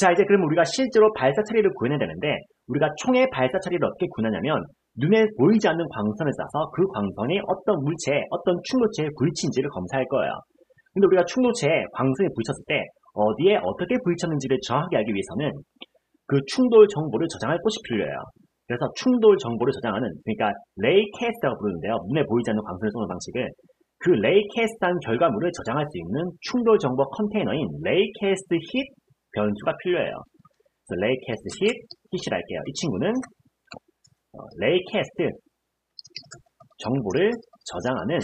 자, 이제 그럼 우리가 실제로 발사 처리를 구현해야 되는데, 우리가 총의 발사 처리를 어떻게 구현하냐면, 눈에 보이지 않는 광선을 쏴서 그 광선이 어떤 물체에, 어떤 충돌체에 부딪힌지를 검사할 거예요. 근데 우리가 충돌체에 광선이 부딪혔을 때, 어디에 어떻게 부딪혔는지를 정확하게 알기 위해서는 그 충돌 정보를 저장할 곳이 필요해요. 그래서 충돌 정보를 저장하는, 그러니까 raycast라고 부르는데요. 눈에 보이지 않는 광선을 쏘는 방식을 그 raycast한 결과물을 저장할 수 있는 충돌 정보 컨테이너인 raycast hit 변수가 필요해요. 그래서 raycast hit, hit이랄게요. 이 친구는 어, raycast 정보를 저장하는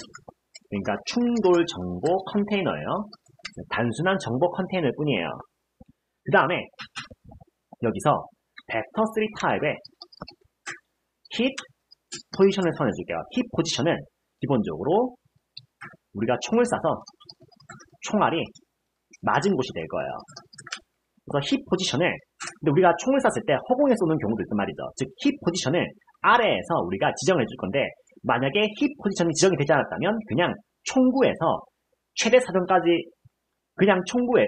그러니까 충돌 정보 컨테이너예요. 단순한 정보 컨테이너일 뿐이에요. 그 다음에 여기서 벡터 3 타입의 hit position을 선언해줄게요. hit position은 기본적으로 우리가 총을 쏴서 총알이 맞은 곳이 될 거예요. 그래서 힙 포지션을 근데 우리가 총을 쐈을 때 허공에 쏘는 경우도 있단 말이죠. 즉 힙 포지션을 아래에서 우리가 지정을 해줄 건데 만약에 힙 포지션이 지정이 되지 않았다면 그냥 총구에서 최대 사정까지 그냥 총구에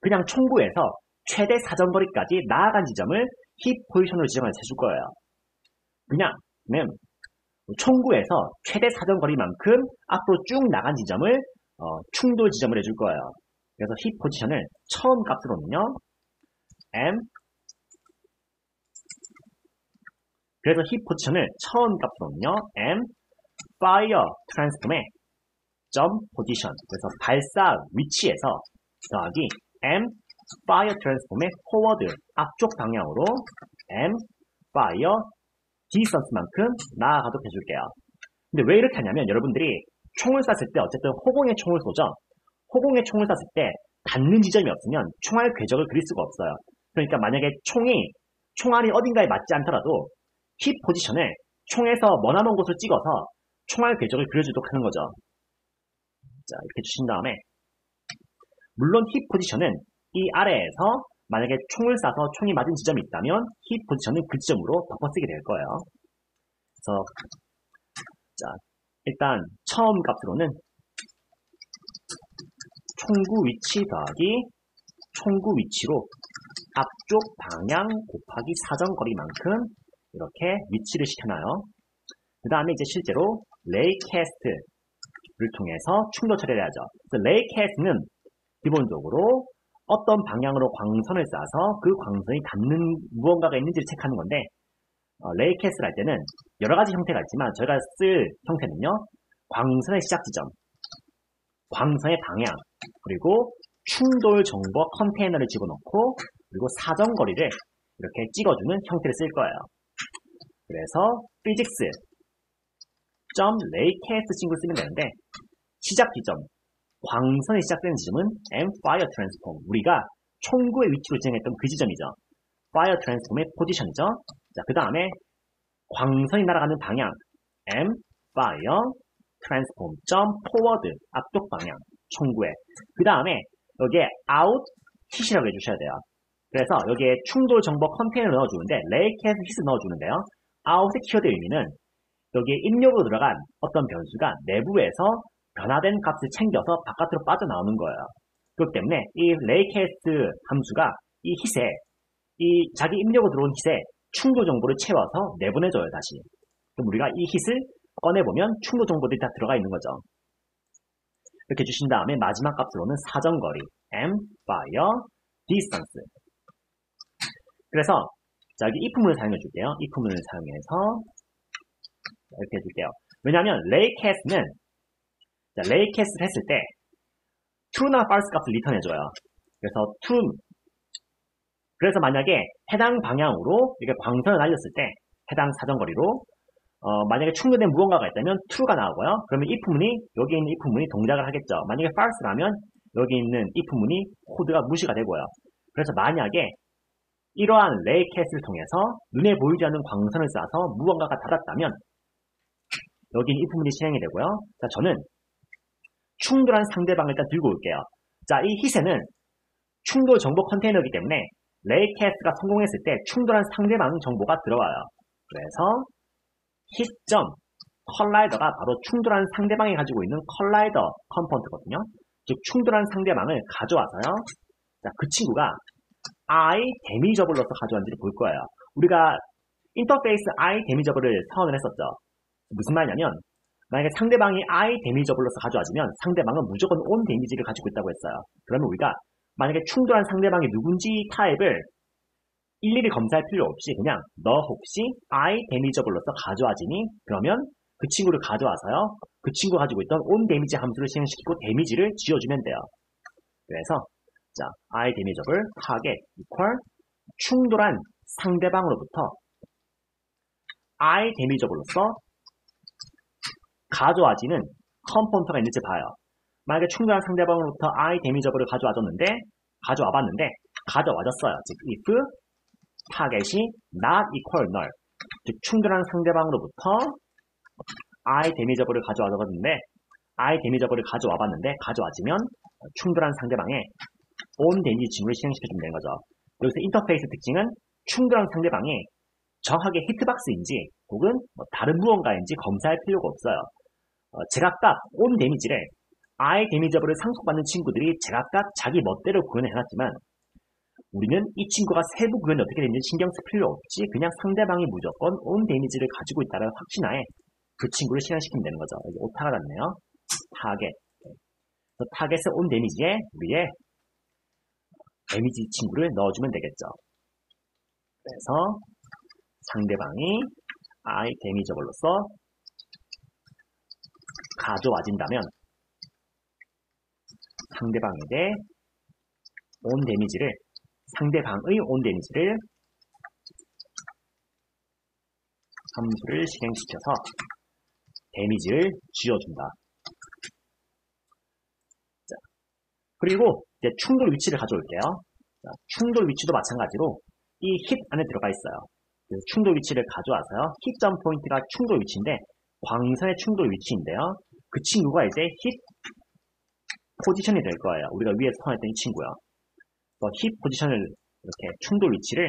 그냥 총구에서 최대 사정거리까지 나아간 지점을 힙 포지션으로 지정을 해줄 거예요. 그냥은 총구에서 최대 사정거리만큼 앞으로 쭉 나간 지점을 어, 충돌 지점을 해줄 거예요. 그래서 힙 포지션을 처음 값으로는요. m 그래서 힙 포지션을 처음 값으로는요. m fire transform의 점 포지션 그래서 발사 위치에서 더하기 m fire transform의 forward 앞쪽 방향으로 m fire distance만큼 나아가도록 해줄게요. 근데 왜 이렇게 하냐면 여러분들이 총을 쐈을 때 어쨌든 허공에 총을 쏘죠. 허공에 총을 쐈을 때 닿는 지점이 없으면 총알 궤적을 그릴 수가 없어요. 그러니까 만약에 총이 총알이 어딘가에 맞지 않더라도 힙 포지션을 총에서 머나먼 곳을 찍어서 총알 궤적을 그려주도록 하는 거죠. 자 이렇게 주신 다음에 물론 hit position은 이 아래에서 만약에 총을 쏴서 총이 맞은 지점이 있다면 힙 포지션은 그 지점으로 덮어쓰게 될 거예요. 그래서 자 일단 처음 값으로는 총구 위치 더하기 총구 위치로 앞쪽 방향 곱하기 사정거리만큼 이렇게 위치를 시켜놔요. 그 다음에 이제 실제로 레이캐스트를 통해서 충돌 처리를 하죠. 레이캐스트는 기본적으로 어떤 방향으로 광선을 쏴서 그 광선이 닿는 무언가가 있는지를 체크하는 건데 어, 레이캐스를 할 때는 여러 가지 형태가 있지만 저희가 쓸 형태는요. 광선의 시작 지점, 광선의 방향, 그리고 충돌 정보 컨테이너를 집어넣고 그리고 사정거리를 이렇게 찍어주는 형태를 쓸 거예요. 그래서 physics 점 raycast 친구를 쓰면 되는데 시작 지점, 광선이 시작되는 지점은 M fire transform. 우리가 총구의 위치로 지정했던 그 지점이죠. fire transform의 포지션이죠. 자, 그 다음에 광선이 날아가는 방향 M fire transform. 점 forward. 앞쪽 방향. 총구에. 그 다음에 여기에 out hit이라고 해주셔야 돼요. 그래서 여기에 충돌 정보 컨테이너를 넣어주는데 raycast hit을 넣어주는데요. out의 키워드 의미는 여기에 입력으로 들어간 어떤 변수가 내부에서 변화된 값을 챙겨서 바깥으로 빠져나오는 거예요. 그렇기 때문에 이 레이캐스트 함수가 이 hit에 이 자기 입력으로 들어온 hit에 충돌 정보를 채워서 내보내줘요 다시. 그럼 우리가 이 hit을 꺼내보면 충돌 정보들이 다 들어가 있는 거죠. 이렇게 주신 다음에 마지막 값으로는 사정거리 m, fire, distance 그래서 자 여기 if문을 사용해 줄게요. if문을 사용해서 이렇게 해줄게요. 왜냐하면 자, 레이캐스를 했을 때 true나 false 값을 리턴해줘요. 그래서 true 그래서 만약에 해당 방향으로 이렇게 광선을 날렸을 때 해당 사정거리로 어, 만약에 충돌된 무언가가 있다면 true가 나오고요. 그러면 if문이 여기 있는 if문이 동작을 하겠죠. 만약에 false라면 여기 있는 if문이 코드가 무시가 되고요. 그래서 만약에 이러한 레이캐스를 통해서 눈에 보이지 않는 광선을 쏴서 무언가가 닿았다면 여기는 if문이 실행이 되고요. 자, 저는 충돌한 상대방을 일단 들고 올게요. 자, 이 hit에는 충돌 정보 컨테이너이기 때문에 레이캐스가 성공했을 때 충돌한 상대방 정보가 들어와요. 그래서 hit점 collider가 바로 충돌한 상대방이 가지고 있는 collider component거든요. 즉 충돌한 상대방을 가져와서요. 자, 그 친구가 I 데미저블로서 가져왔는지를 볼 거예요. 우리가 인터페이스 I 데미저블을 선언을 했었죠. 무슨 말이냐면 만약에 상대방이 I 데미저블로서 가져와주면 상대방은 무조건 on damage를 가지고 있다고 했어요. 그러면 우리가 만약에 충돌한 상대방이 누군지 타입을 일일이 검사할 필요 없이 그냥 너 혹시 I 데미저블로서 가져와지니? 그러면 그 친구를 가져와서요. 그 친구 가 가지고 있던 on damage 함수를 실행시키고 데미지를 지어주면 돼요. 그래서 자 I damageable target equal 충돌한 상대방으로부터 I 데미저블로서 가져와지는 컴포넌트가 있는지 봐요. 만약에 충돌한 상대방으로부터 I 데미저블을 가져와줬는데 가져와봤는데 가져와줬어요. 즉 if 타겟이 not equal null 즉 충돌한 상대방으로부터 I 데미저블을 가져와줬는데 I 데미저블을 가져와 봤는데 가져와지면 충돌한 상대방의 on damage 친구를 실행시켜주면 되는 거죠. 여기서 인터페이스 특징은 충돌한 상대방이 정확하게 hitbox인지 혹은 뭐 다른 무언가인지 검사할 필요가 없어요. 어, 제각각 on damage를 I 데미저블을 상속받는 친구들이 제각각 자기 멋대로 구현을 해놨지만 우리는 이 친구가 세부 구현이 어떻게 되는지 신경 쓸 필요 없지 그냥 상대방이 무조건 on damage를 가지고 있다는 확신하에 그 친구를 실행시키면 되는 거죠. 여기 오타가 났네요. 타겟. 타겟의 on damage에 우리의 데미지 친구를 넣어주면 되겠죠. 그래서 상대방이 I 데미저블로서 가져와진다면 상대방에게 온 데미지를 상대방의 온 데미지를 함수를 실행시켜서 데미지를 쥐어준다. 자, 그리고 이제 충돌 위치를 가져올게요. 자, 충돌 위치도 마찬가지로 이힛 안에 들어가 있어요. 그래서 충돌 위치를 가져와서요. hit점 포인트가 충돌 위치인데 광선의 충돌 위치인데요. 그 친구가 이제 힛 포지션이 될 거예요. 우리가 위에서 선언했던 이 친구요. hit position을 이렇게 충돌 위치를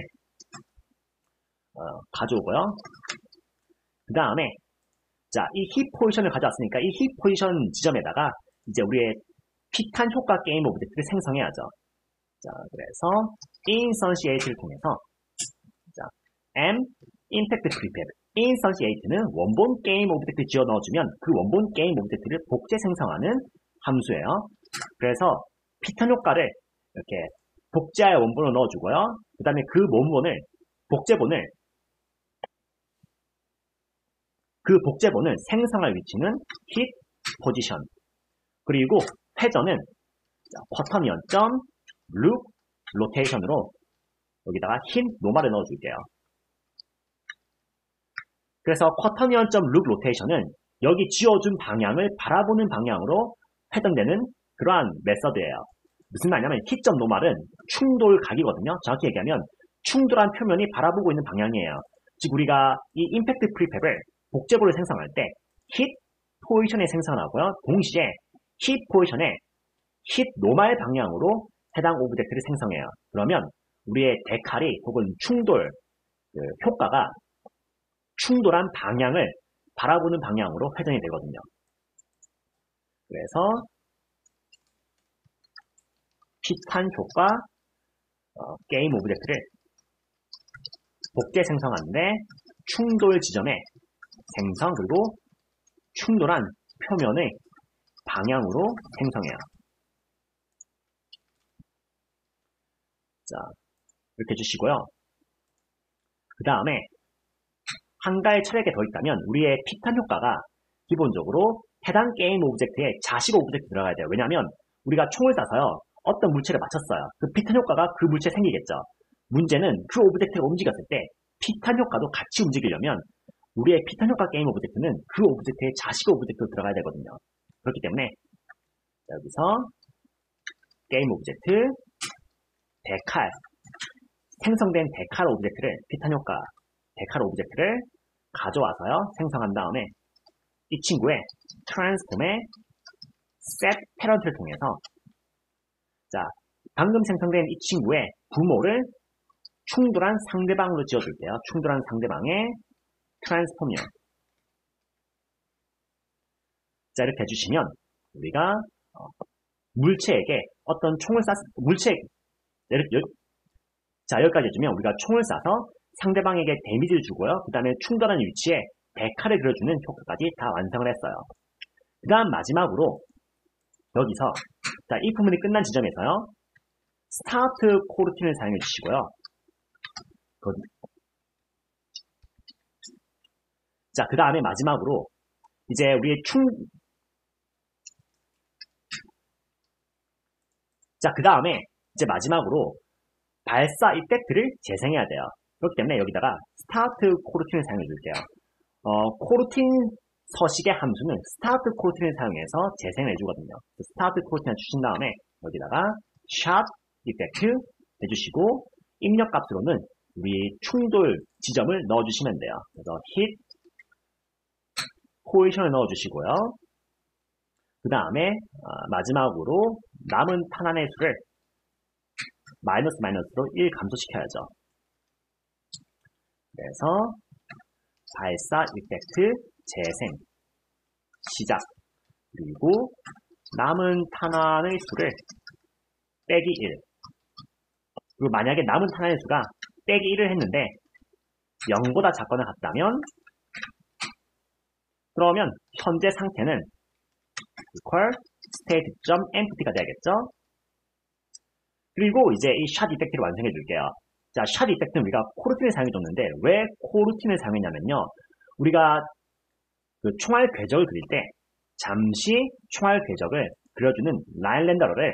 어, 가져오고요. 그 다음에 자, 이 힙 포지션을 가져왔으니까 이 힙 포지션 지점에다가 이제 우리의 피탄 효과 game object를 생성해야죠. 자, 그래서 instantiate를 통해서 자, m impact prefab instantiate는 원본 game object 집어넣어주면 그 원본 game object를 복제 생성하는 함수예요. 그래서 피탄 효과를 이렇게 복제하여 원본을 넣어주고요. 그 다음에 그 원본을 복제본을 그 복제본을 생성할 위치는 hit position 그리고 회전은 Quaternion점 look rotation으로 여기다가 hit normal을 넣어줄게요. 그래서 Quaternion 점 look rotation은 여기 지어준 방향을 바라보는 방향으로 회전되는 그러한 method예요. 무슨 말이냐면 hit점 normal은 충돌 각이거든요. 정확히 얘기하면 충돌한 표면이 바라보고 있는 방향이에요. 즉 우리가 이 impact prefab을 복제본을 생성할 때 힛 포지션에 생성하고요. 동시에 힛 포지션에 힛 노말 방향으로 해당 object를 생성해요. 그러면 우리의 데칼이 혹은 충돌 그 효과가 충돌한 방향을 바라보는 방향으로 회전이 되거든요. 그래서 피탄 효과 어, game object를 복제 생성하는데 충돌 지점에 생성 그리고 충돌한 표면의 방향으로 생성해요. 자, 이렇게 해주시고요. 그 다음에 한 가지 처리가 더 있다면 우리의 피탄 효과가 기본적으로 해당 game object에 자식 object 들어가야 돼요. 왜냐하면 우리가 총을 쏴서요. 어떤 물체를 맞췄어요. 그 피탄 효과가 그 물체에 생기겠죠. 문제는 그 object가 움직였을 때 피탄 효과도 같이 움직이려면 우리의 피탄 효과 game object는 그 object의 자식 object로 들어가야 되거든요. 그렇기 때문에 여기서 게임 오브젝트 데칼 생성된 데칼 오브젝트를 피탄 효과 데칼 오브젝트를 가져와서요 생성한 다음에 이 친구의 트랜스폼의 set 패런트를 통해서 자 방금 생성된 이 친구의 부모를 충돌한 상대방으로 지어줄게요. 충돌한 상대방의 트랜스폼이요. 자 이렇게 해주시면 우리가 어, 물체에게 어떤 총을 쐈 물체 자, 여기까지 해주면 우리가 총을 쏴서 상대방에게 데미지를 주고요. 그 다음에 충돌하는 위치에 데카를 그려주는 효과까지 다 완성을 했어요. 그 다음 마지막으로 여기서 자, 이 부분이 끝난 지점에서요. start coroutine을 사용해 주시고요. 자, 그 다음에 마지막으로 이제 우리의 충 자, 그 다음에 이제 마지막으로 발사 effect를 재생해야 돼요. 그렇기 때문에 여기다가 start coroutine을 사용해 줄게요. 어, coroutine 서식의 함수는 start coroutine을 사용해서 재생을 해주거든요. start coroutine을 주신 다음에 여기다가 shot effect 해주시고 입력 값으로는 우리 충돌 지점을 넣어주시면 돼요. 그래서 hit 포지션을 넣어주시고요. 그 다음에 어, 마지막으로 남은 탄환의 수를 마이너스 마이너스로 1 감소시켜야죠. 그래서 발사 이펙트 재생 시작 그리고 남은 탄환의 수를 빼기 1 그리고 만약에 남은 탄환의 수가 빼기 1을 했는데 0보다 작거나 같다면 그러면 현재 상태는 equal state.empty가 돼야겠죠? 그리고 이제 이 샷 이펙트를 완성해 줄게요. 자, 샷 이펙트는 우리가 코르틴을 사용해 줬는데 왜 코르틴을 사용했냐면요. 우리가 그 총알 궤적을 그릴 때 잠시 총알 궤적을 그려주는 라인 렌더러를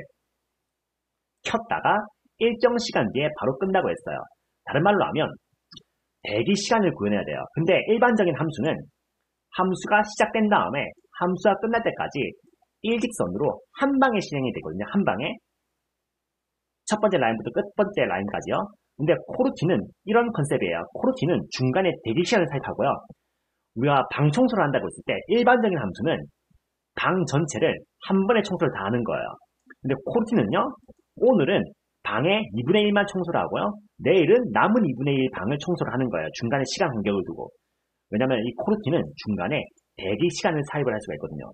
켰다가 일정 시간 뒤에 바로 끈다고 했어요. 다른 말로 하면 대기 시간을 구현해야 돼요. 근데 일반적인 함수는 함수가 시작된 다음에 함수가 끝날 때까지 일직선으로 한 방에 실행이 되거든요. 한 방에. 첫 번째 라인부터 끝 번째 라인까지요. 근데 코르티는 이런 컨셉이에요. 코르티는 중간에 대기 시간을 살입하고요. 우리가 방 청소를 한다고 했을 때 일반적인 함수는 방 전체를 한 번에 청소를 다 하는 거예요. 근데 코르티는요. 오늘은 방의 2분의 1만 청소를 하고요. 내일은 남은 2분의 1 방을 청소를 하는 거예요. 중간에 시간 간격을 두고. 왜냐하면 이 coroutine은 중간에 대기 시간을 삽입을 할 수가 있거든요.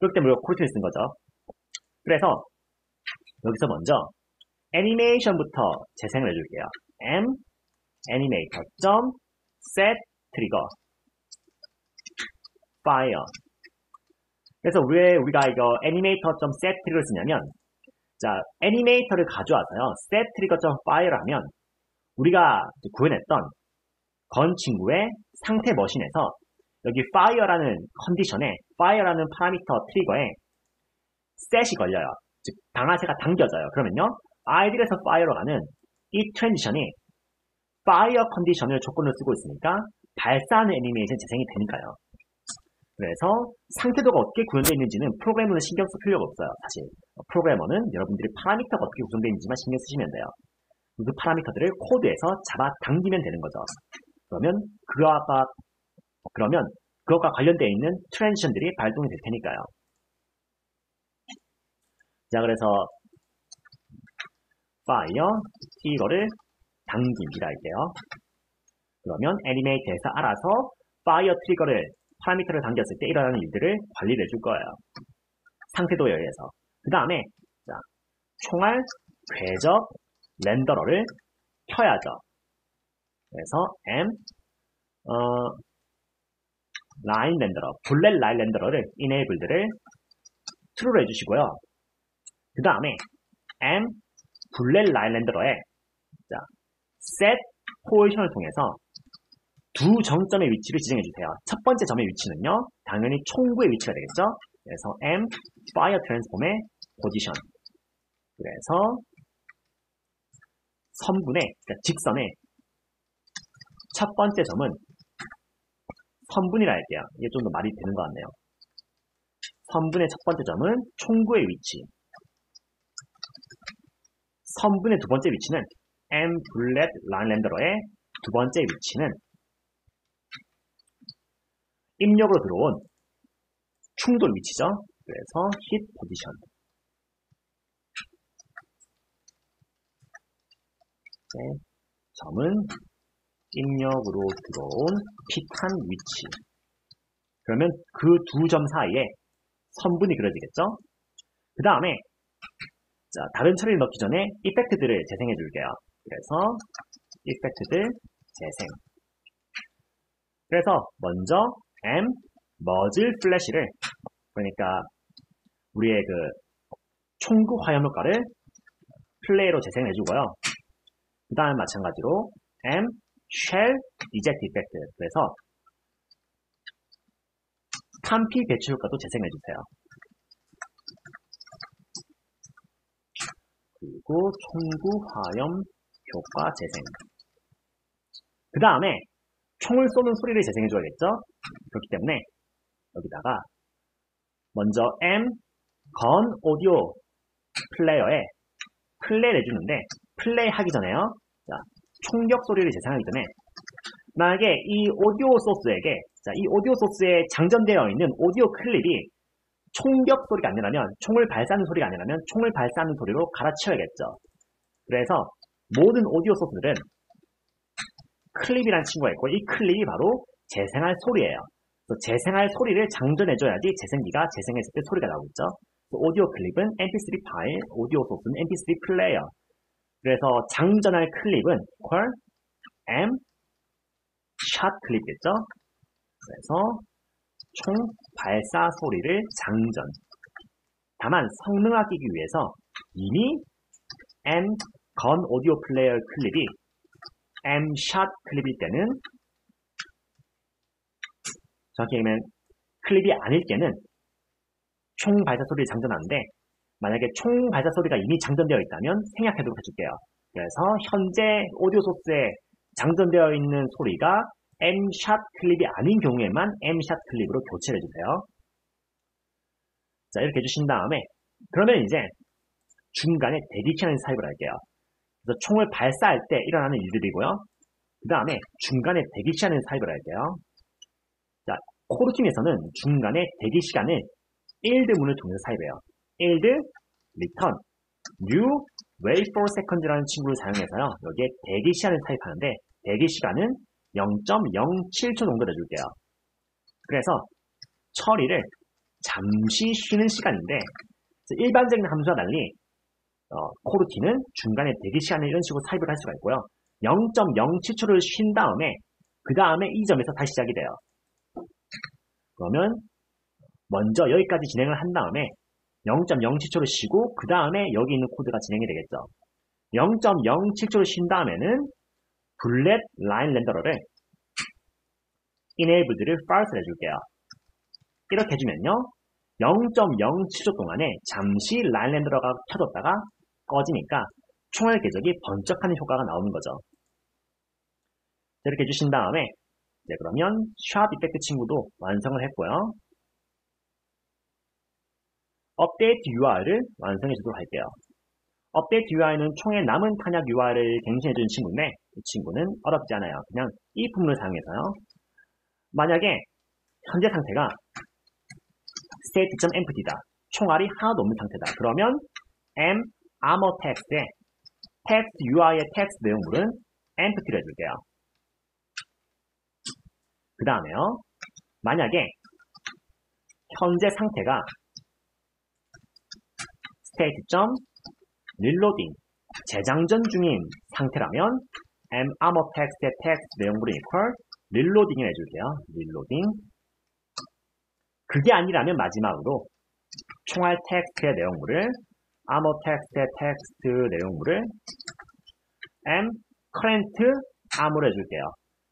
그렇기 때문에 coroutine을 쓴 거죠. 그래서 여기서 먼저 애니메이션부터 재생을 해줄게요. m animator 점 set trigger fire 그래서 왜 우리가 이거 애니메이터 점 set 트리거를 쓰냐면 자 animator를 가져와서요 set trigger 점 fire를 하면 우리가 구현했던 건 친구의 상태 머신에서 여기 fire라는 컨디션에 fire라는 파라미터 트리거에 set이 걸려요. 즉 방아쇠가 당겨져요. 그러면요. idle에서 fire로 가는 이 transition이 fire 컨디션을 조건으로 쓰고 있으니까 발사하는 애니메이션 재생이 되니까요. 그래서 상태도가 어떻게 구현되어 있는지는 프로그래머는 신경 쓸 필요가 없어요. 사실 프로그래머는 여러분들이 파라미터가 어떻게 구성되어 있는지만 신경 쓰시면 돼요. 그 파라미터들을 코드에서 잡아 당기면 되는 거죠. 그러면 그와 그러면 그것과 관련되어 있는 transition들이 발동이 될 테니까요. 자, 그래서 fire 이거를 당깁니다 할게요. 그러면 애니메이터에서 알아서 fire 트리거를 파라미터를 당겼을 때 일어나는 일들을 관리를 해줄 거예요. 상태도에 의해서. 그 다음에 총알 궤적 renderer를 켜야죠. 그래서 m 어, line renderer, bullet line renderer를 enabled를 true로 해주시고요. 그 다음에 m 블랙 라인 렌더러에 자, set 포지션을 통해서 두 정점의 위치를 지정해 주세요. 첫 번째 점의 위치는요, 당연히 총구의 위치가 되겠죠. 그래서 m fire transform의 position. 그래서 선분의 그러니까 직선의 첫 번째 점은 선분이라 할게요. 이게 좀 더 말이 되는 것 같네요. 선분의 첫 번째 점은 총구의 위치. 선분의 두 번째 위치는 M 블렛 라인랜더러의 두 번째 위치는 입력으로 들어온 충돌 위치죠. 그래서 hit position. 네, 점은 입력으로 들어온 픽한 위치. 그러면 그 두 점 사이에 선분이 그려지겠죠? 그 다음에 자, 다른 처리를 넣기 전에 이펙트들을 재생해 줄게요. 그래서 effected 재생. 그래서 먼저 m 머즐 플래시를 그러니까 우리의 그 총구 화염 효과를 플레이로 재생해 주고요. 그 다음 마찬가지로 m shell eject effect 그래서 탄피 배출 효과도 재생해 주세요. 그리고 총구 화염 효과 재생. 그 다음에 총을 쏘는 소리를 재생해 줘야겠죠? 그렇기 때문에 여기다가 먼저 M 건 오디오 플레이어에 플레이를 해주는데 플레이 하기 전에요. 자, 총격 소리를 재생하기 전에 만약에 이 오디오 소스에게 자, 이 오디오 소스에 장전되어 있는 오디오 클립이 총격 소리가 아니라면 총을 발사하는 소리가 아니라면 총을 발사하는 소리로 갈아치워야겠죠. 그래서 모든 오디오 소스들은 클립이라는 친구가 있고 이 클립이 바로 재생할 소리예요. 재생할 소리를 장전해줘야지 재생기가 재생했을 때 소리가 나오겠죠. 오디오 클립은 mp3 파일, 오디오 소스는 mp3 플레이어. 그래서 장전할 클립은 equal m 샷 클립겠죠. 그래서 총 발사 소리를 장전. 다만 성능화끼기 위해서 이미 m 건 오디오 플레이어 클립이 m 샷 클립일 때는 정확히 얘기하면 클립이 아닐 때는 총 발사 소리를 장전하는데 만약에 총 발사 소리가 이미 장전되어 있다면 생략해두고 해줄게요. 그래서 현재 오디오 소스에 장전되어 있는 소리가 M샷 클립이 아닌 경우에만 M샷 클립으로 교체를 해주세요. 자 이렇게 해주신 다음에 그러면 이제 중간에 대기키하는 삽입을 할게요. 그래서 총을 발사할 때 일어나는 일들이고요. 그 다음에 중간에 대기 시간을 삽입을 할게요. 자, 코르팅에서는 중간에 대기 시간을 1드문을 통해서 삽입해요. 1드, return, new, wait for second라는 친구를 사용해서요. 여기에 대기 시간을 삽입하는데 대기 시간은 0.07초 정도 내줄게요. 그래서 처리를 잠시 쉬는 시간인데 일반적인 함수와 달리 어, 코르티는 중간에 대기 시간을 이런 식으로 삽입을 할 수가 있고요. 0.07초를 쉰 다음에 그 다음에 이 점에서 다시 시작이 돼요. 그러면 먼저 여기까지 진행을 한 다음에 0.07초를 쉬고 그 다음에 여기 있는 코드가 진행이 되겠죠. 0.07초를 쉰 다음에는 블렛 라인 렌더러를 enabled를 false 해줄게요. 이렇게 해주면요. 0.07초 동안에 잠시 라인 렌더러가 켜졌다가 꺼지니까 총알 궤적이 번쩍하는 효과가 나오는 거죠. 이렇게 해주신 다음에 네, 그러면 샵 이펙트 친구도 완성을 했고요. 업데이트 UI를 완성해 주도록 할게요. 업데이트 UI는 총의 남은 탄약 UI를 갱신해 주는 친구인데 이 친구는 어렵지 않아요. 그냥 이 부분을 사용해서요. 만약에 현재 상태가 state.empty다. 총알이 하나도 없는 상태다. 그러면 m armor text에 text UI의 text 내용물은 empty를 해줄게요. 그 다음에요. 만약에 현재 상태가 state.reloading 재장전 중인 상태라면 m armor text의 text 내용물은 equal reloading을 해줄게요. reloading 그게 아니라면 마지막으로 총알 텍스트의 내용물을 ammo text의 텍스트 내용물을 m current ammo로 해줄게요.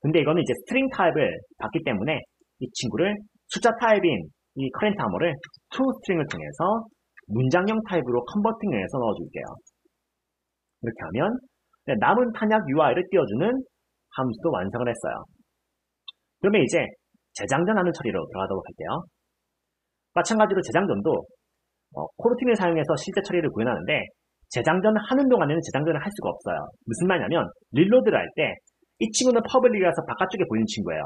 근데 이거는 이제 string 타입을 받기 때문에 이 친구를 숫자 타입인 이 current ammo를 to string을 통해서 문장형 타입으로 converting해서 넣어줄게요. 이렇게 하면 남은 탄약 UI를 띄워주는 함수도 완성을 했어요. 그러면 이제 재장전하는 처리로 들어가도록 할게요. 마찬가지로 재장전도 어, coroutine을 사용해서 실제 처리를 구현하는데 재장전 하는 동안에는 재장전을 할 수가 없어요. 무슨 말이냐면 reload를 할 때 이 친구는 public이라서 바깥쪽에 보이는 친구예요.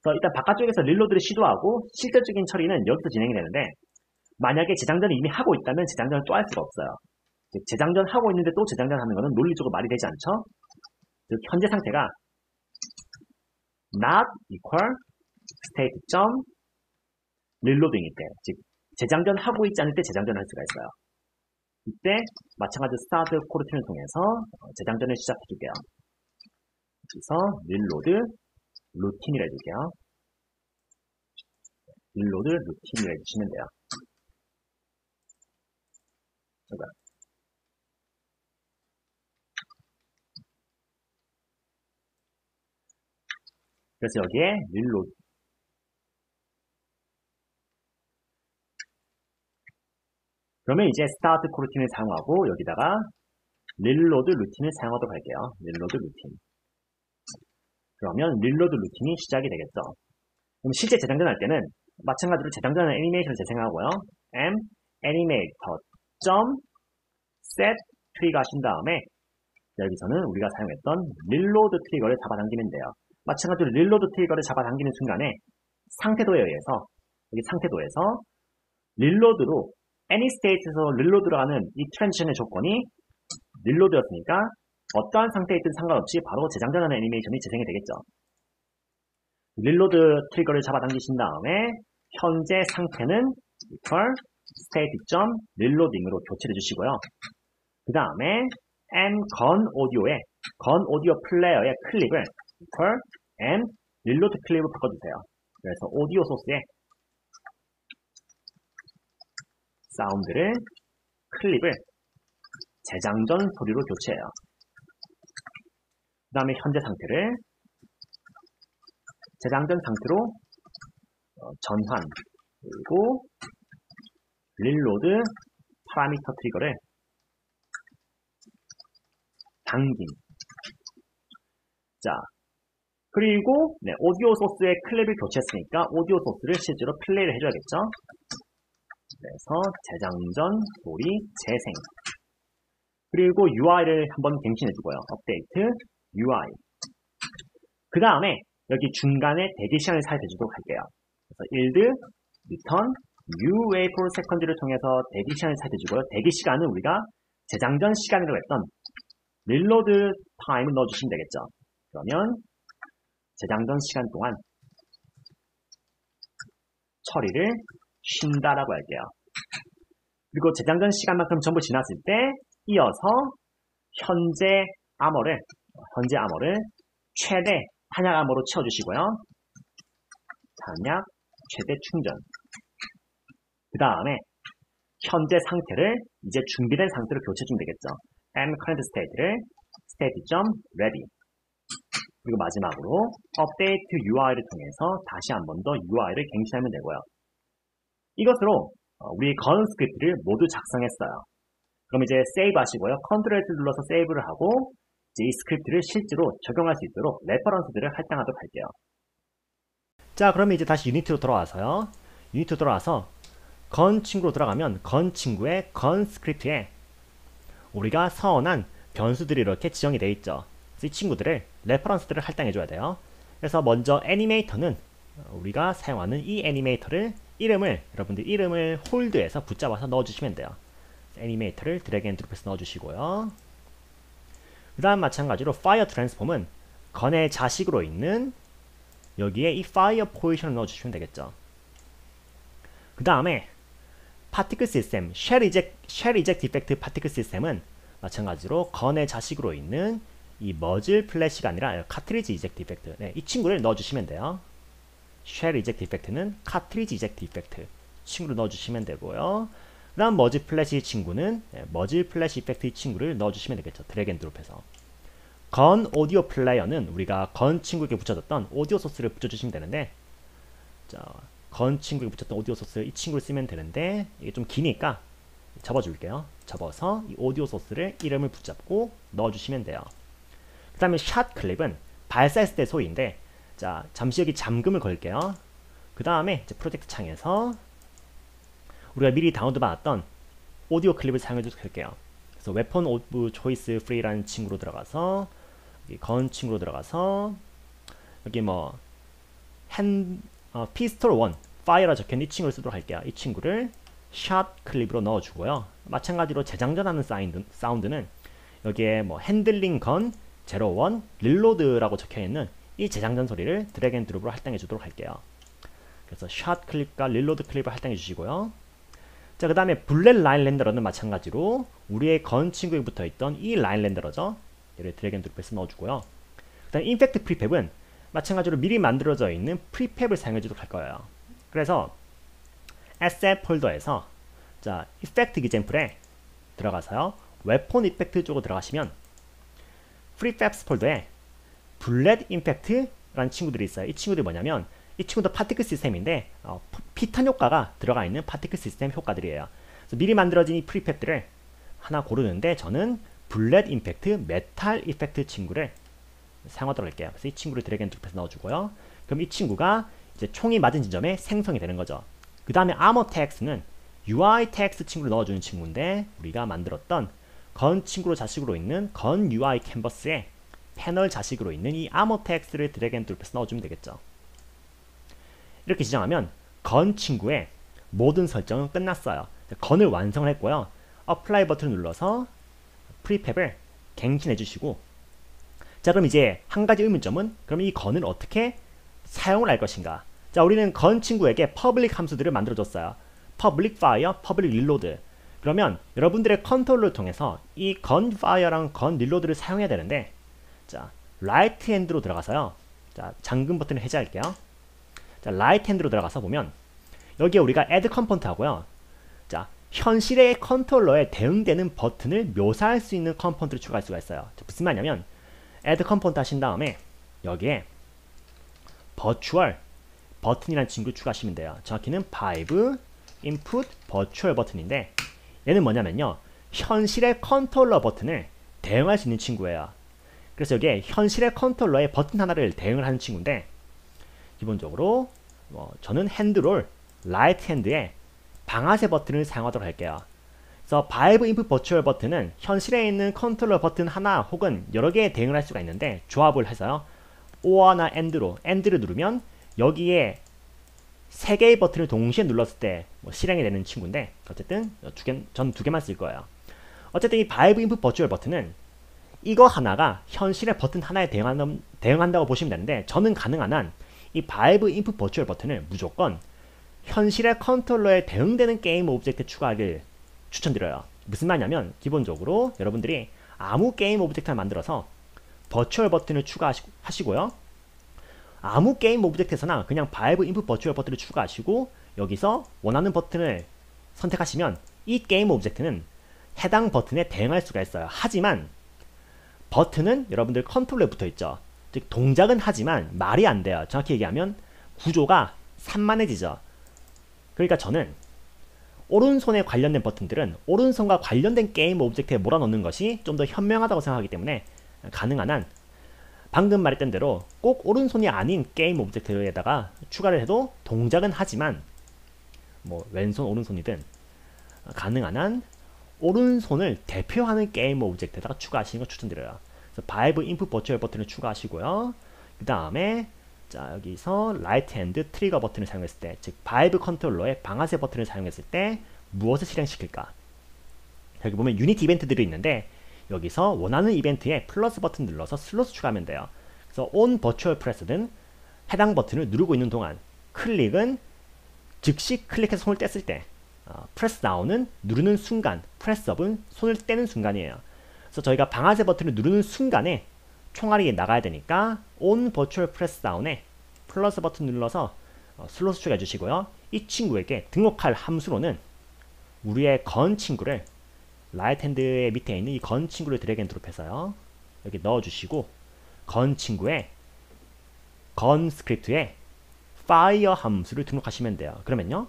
그래서 일단 바깥쪽에서 reload를 시도하고 실질적인 처리는 여기서 진행이 되는데 만약에 재장전을 이미 하고 있다면 재장전을 또 할 수가 없어요. 즉 재장전 하고 있는데 또 재장전 하는 것은 논리적으로 말이 되지 않죠? 즉 현재 상태가 not equal state. reloading일 때, 즉 재장전 하고 있지 않을 때 재장전할 수가 있어요. 이때 마찬가지로 start coroutine을 통해서 어, 재장전을 시작해 줄게요. 여기서 reload routine이라 해줄게요. reload routine이라 해주시면 돼요. 잠깐. 그래서 여기에 reload 그러면 이제 start coroutine을 사용하고 여기다가 reload routine을 사용하도록 할게요. reload routine. 그러면 reload routine이 시작이 되겠죠. 그럼 실제 재장전 할 때는 마찬가지로 재장전하는 애니메이션을 재생하고요. m animator set trigger 하신 다음에 여기서는 우리가 사용했던 reload 트리거를 잡아당기면 돼요. 마찬가지로 reload 트리거를 잡아당기는 순간에 상태도에 의해서 여기 상태도에서 reload로 any state에서 reload로 가는 이 transition의 조건이 reload였으니까 어떠한 상태에 있든 상관없이 바로 재장전하는 애니메이션이 재생이 되겠죠. reload 트리거를 잡아당기신 다음에 현재 상태는 equal state.reloading으로 교체해 주시고요. 그 다음에 and 건 오디오에 건 오디오 플레이어의 클립을 equal and reload 클립을 바꿔주세요. 그래서 오디오 소스에 사운드를 클립을 재장 전 소리로 교체해요. 그 다음에 현재 상태를 재장 전 상태로 어, 전환 그리고 reload 파라미터 트리거를 당김 자 그리고 네, 오디오 소스의 클립을 교체했으니까 오디오 소스를 실제로 플레이를 해줘야겠죠 그래서 재장전 소리 재생. 그리고 UI를 한번 갱신해 주고요. update UI. 그 다음에 여기 중간에 대기 시간을 사용해주도록 할게요. 그래서 yield return new wait for second를 통해서 대기 시간을 사용해주고요. 대기 시간은 우리가 재장전 시간이라고 했던 reload time을 넣어주시면 되겠죠. 그러면 재장전 시간 동안 처리를 쉰다라고 할게요. 그리고 재장전 시간만큼 전부 지났을 때 이어서 현재 ammo를 현재 ammo를 최대 탄약 암호로 채워주시고요. 탄약 최대 충전 그 다음에 현재 상태를 이제 준비된 상태로 교체해주면 되겠죠. and current state를 state.ready 그리고 마지막으로 update UI를 통해서 다시 한 번 더 UI를 갱신하면 되고요. 이것으로 어, 우리 gun 스크립트를 모두 작성했어요. 그럼 이제 세이브 하시고요. control S 눌러서 세이브를 하고 이 스크립트를 실제로 적용할 수 있도록 reference들을 할당하도록 할게요. 자, 그러면 이제 다시 유니티로 돌아와서요. 유니티 돌아와서 gun 친구로 들어가면 gun 친구의 gun 스크립트에 우리가 선언한 변수들이 이렇게 지정이 되어 있죠. 이 친구들을 reference들을 할당해 줘야 돼요. 그래서 먼저 애니메이터는 우리가 사용하는 이 애니메이터를 이름을 여러분들 이름을 hold해서 붙잡아서 넣어주시면 돼요. 애니메이터를 drag and drop해서 넣어주시고요. 그 다음 마찬가지로 fire transform은 gun의 자식으로 있는 여기에 이 fire position을 넣어주시면 되겠죠. 그 다음에 particle system, shell eject, shell eject effect particle system은 마찬가지로 gun의 자식으로 있는 이 muzzle flash가 아니라 cartridge eject effect 네, 이 친구를 넣어주시면 돼요. shell eject effect는 cartridge eject effect 친구를 넣어주시면 되고요. 그 다음 muzzle flash 친구는 네, muzzle flash effect 이 친구를 넣어주시면 되겠죠. 드래그 앤 드롭해서 gun audio player는 우리가 gun 친구에게 붙여줬던 audio source를 붙여주시면 되는데 자, gun 친구에게 붙였던 audio source 이 친구를 쓰면 되는데 이게 좀 기니까 접어줄게요. 접어서 이 audio source를 이름을 붙잡고 넣어주시면 돼요. 그 다음에 shot clip은 발사했을 때 소리인데 자 잠시 여기 잠금을 걸게요. 그 다음에 프로젝트 창에서 우리가 미리 다운로드 받았던 audio clip을 사용해주도록 할게요. 그래서 Weapon of Choice Free라는 친구로 들어가서 여기 gun 친구로 들어가서 여기 뭐 hand, 어, pistol 1 fire라 적혀있는 이 친구를 쓰도록 할게요. 이 친구를 shot clip으로 넣어주고요. 마찬가지로 재장전하는 사운드, 사운드는 여기에 뭐 handling gun, zero one, reload라고 적혀있는 이 재장전 소리를 드래그 앤 드롭으로 할당해 주도록 할게요. 그래서 shot clip과 reload clip을 할당해 주시고요. 자, 그 다음에 bullet line renderer는 마찬가지로 우리의 gun 친구에 붙어 있던 이 line renderer죠. 얘를 드래그 앤 드롭해서 넣어주고요. 그 다음에 impact prefab은 마찬가지로 미리 만들어져 있는 prefab을 사용해 주도록 할 거예요. 그래서 asset 폴더에서 자, Effect Examples에 들어가서요. Weapon Effect 쪽으로 들어가시면 Prefabs 폴더에 bullet impact라는 친구들이 있어요. 이 친구들이 뭐냐면 이 친구도 particle system인데 어, 피탄 효과가 들어가 있는 particle system 효과들이에요. 그래서 미리 만들어진 이 prefab들을 하나 고르는데 저는 bullet impact metal effect 친구를 사용하도록 할게요. 그래서 이 친구를 드래그 앤 드롭해서 넣어주고요. 그럼 이 친구가 이제 총이 맞은 지점에 생성이 되는 거죠. 그 다음에 아머 텍스는 UI 텍스 친구를 넣어주는 친구인데 우리가 만들었던 gun 친구로 자식으로 있는 건 UI 캔버스에 패널 자식으로 있는 이 ammo text를 드래그 앤 드롭해서 넣어주면 되겠죠. 이렇게 지정하면 gun 친구의 모든 설정은 끝났어요. gun을 완성을 했고요. apply 버튼을 눌러서 prefab을 갱신해 주시고 자 그럼 이제 한 가지 의문점은 그럼 이 gun을 어떻게 사용을 할 것인가 자 우리는 gun 친구에게 public 함수들을 만들어 줬어요 public fire, public reload 그러면 여러분들의 컨트롤을 통해서 이 gun fire랑 gun reload를 사용해야 되는데 자 right hand로 들어가서요 자 잠금 버튼을 해제할게요 자 right hand로 들어가서 보면 여기에 우리가 add component 하고요 자 현실의 컨트롤러에 대응되는 버튼을 묘사할 수 있는 component를 추가할 수가 있어요 무슨 말이냐면 add component 하신 다음에 여기에 virtual button이라는 친구 추가하시면 돼요. 정확히는 Vive input virtual button인데 얘는 뭐냐면요. 현실의 컨트롤러 버튼을 대응할 수 있는 친구예요. 그래서 여기에 현실의 컨트롤러의 버튼 하나를 대응을 하는 친구인데 기본적으로 뭐 저는 핸드롤 right hand에 방아쇠 버튼을 사용하도록 할게요. 그래서 Vive input virtual button은 현실에 있는 컨트롤러 버튼 하나 혹은 여러 개의 대응을 할 수가 있는데 조합을 해서요. or나 and로 and를 누르면 여기에 세 개의 버튼을 동시에 눌렀을 때 뭐 실행이 되는 친구인데 어쨌든 두 개, 전 두 개만 쓸 거예요. 어쨌든 이 Vive input virtual button은 이거 하나가 현실의 버튼 하나에 대응한, 대응한다고 보시면 되는데 저는 가능한 한 이 Vive input virtual button을 무조건 현실의 컨트롤러에 대응되는 game object 추가를 추천드려요. 무슨 말이냐면 기본적으로 여러분들이 아무 game object를 만들어서 virtual button을 추가하시고요. 아무 game object에서나 그냥 Vive input virtual button을 추가하시고 여기서 원하는 버튼을 선택하시면 이 game object는 해당 버튼에 대응할 수가 있어요. 하지만 버튼은 여러분들 컨트롤에 붙어 있죠. 즉 동작은 하지만 말이 안 돼요. 정확히 얘기하면 구조가 산만해지죠. 그러니까 저는 오른손에 관련된 버튼들은 오른손과 관련된 game object에 몰아넣는 것이 좀 더 현명하다고 생각하기 때문에 가능한 한 방금 말했던 대로 꼭 오른손이 아닌 game object에다가 추가를 해도 동작은 하지만 뭐 왼손 오른손이든 가능한 한 오른손을 대표하는 game object에다가 추가하시는 걸 추천드려요. 그래서 Vive input virtual button을 추가하시고요. 그 다음에 자 여기서 right hand trigger 버튼을 사용했을 때, 즉 Vive 컨트롤러의 방아쇠 버튼을 사용했을 때 무엇을 실행시킬까? 여기 보면 Unity 이벤트들이 있는데 여기서 원하는 이벤트에 플러스 버튼 눌러서 슬롯 추가하면 돼요. 그래서 on virtual press든 해당 버튼을 누르고 있는 동안 click은 즉시 클릭해서 손을 뗐을 때 어, press down은 누르는 순간, press up은 손을 떼는 순간이에요. 그래서 저희가 방아쇠 버튼을 누르는 순간에 총알이 나가야 되니까 on virtual press down에 플러스 버튼 눌러서 어, 슬롯 추가해 주시고요. 이 친구에게 등록할 함수로는 우리의 gun 친구를 right hand의 밑에 있는 이 gun 친구를 드래그 앤 드롭해서요. 여기 넣어주시고 gun 친구에 gun 스크립트에 fire 함수를 등록하시면 돼요. 그러면요.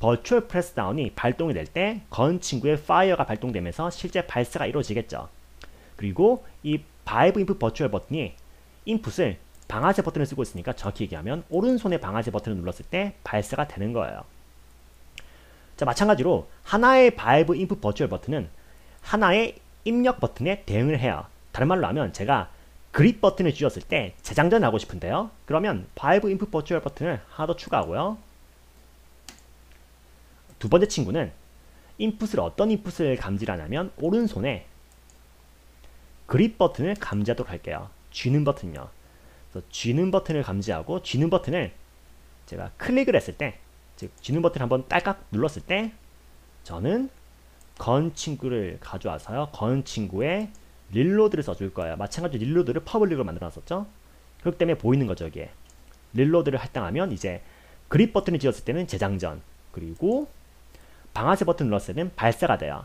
virtual press down이 발동이 될 때 gun 친구의 fire가 발동되면서 실제 발사가 이루어지겠죠. 그리고 이 Vive input virtual button이 input을 방아쇠 버튼을 쓰고 있으니까 정확히 얘기하면 오른손의 방아쇠 버튼을 눌렀을 때 발사가 되는 거예요. 자 마찬가지로 하나의 Vive Input Virtual Button은 하나의 입력 버튼에 대응을 해요. 다른 말로 하면 제가 그립 버튼을 쥐었을 때 재장전 하고 싶은데요. 그러면 Vive Input Virtual Button을 하나 더 추가하고요. 두 번째 친구는 input을 어떤 input을 감지하냐면 오른손에 그립 버튼을 감지하도록 할게요. 쥐는 버튼요. 그래서 쥐는 버튼을 감지하고 쥐는 버튼을 제가 클릭을 했을 때, 즉 쥐는 버튼 을 한번 딸깍 눌렀을 때 저는 gun 친구를 가져와서요. gun 친구의 reload를 써줄 거예요. 마찬가지로 reload를 public으로 만들어놨었죠. 그렇기 때문에 보이는 거죠, 이게. reload를 할당하면 이제 그립 버튼을 쥐었을 때는 재장전, 그리고 방아쇠 버튼을 눌렀을 때는 발사가 돼요.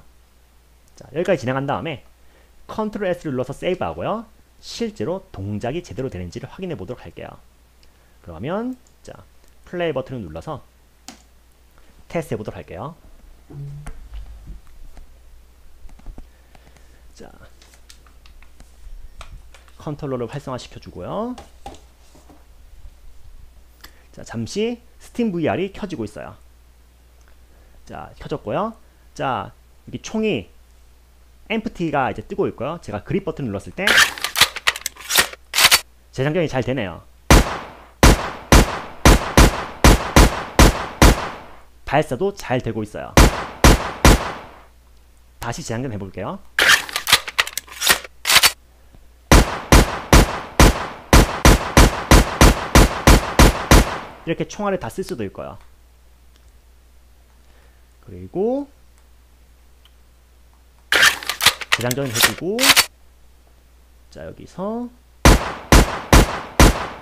자, 여기까지 진행한 다음에 Control S를 눌러서 save 하고요. 실제로 동작이 제대로 되는지를 확인해 보도록 할게요. 그러면 자, 플레이 버튼을 눌러서 테스트 해보도록 할게요. 자, 컨트롤러를 활성화시켜 주고요. 자, 잠시 Steam VR이 켜지고 있어요. 자, 켜졌고요. 자, 여기 총이 엠프티가 이제 뜨고 있고요. 제가 그립 버튼 눌렀을 때 재장전이 잘 되네요. 발사도 잘 되고 있어요. 다시 재장전 해볼게요. 이렇게 총알을 다 쓸 수도 있고요. 그리고 재장전 해주고 자 여기서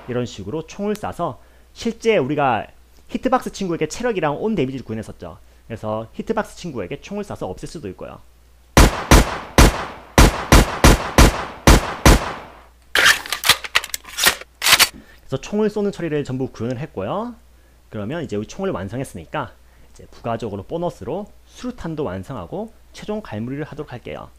이런 식으로 총을 쏴서 실제 우리가 히트박스 친구에게 체력이랑 온 데미지를 구현했었죠. 그래서 히트박스 친구에게 총을 쏴서 없앨 수도 있고요. 그래서 총을 쏘는 처리를 전부 구현을 했고요. 그러면 이제 우리 총을 완성했으니까 이제 부가적으로 보너스로 수류탄도 완성하고 최종 갈무리를 하도록 할게요.